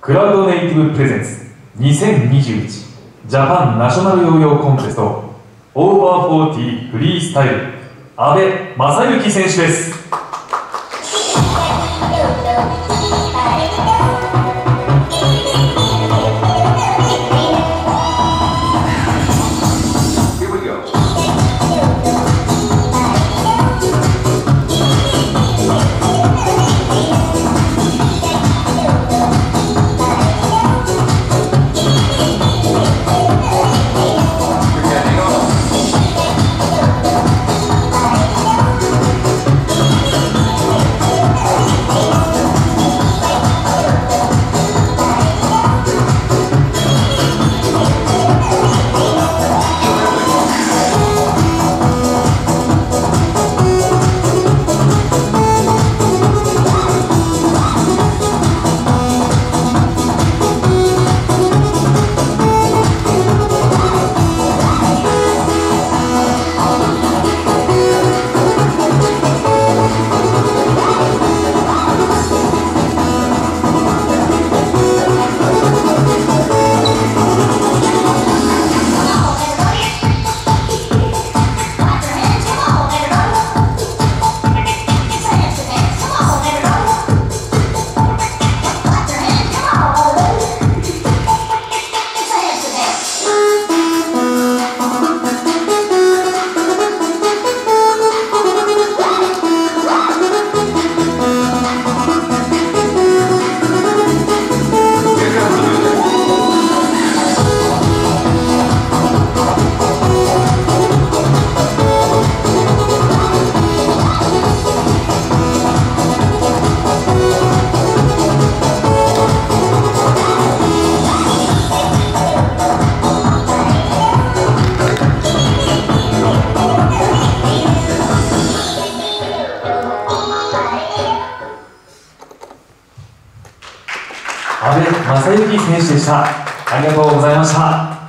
CloudNative presents 2021 Japan National Yo-Yo Contest Over Forty Freestyle 阿部正幸選手です。阿部正幸選手でした。ありがとうございました。